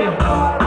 way.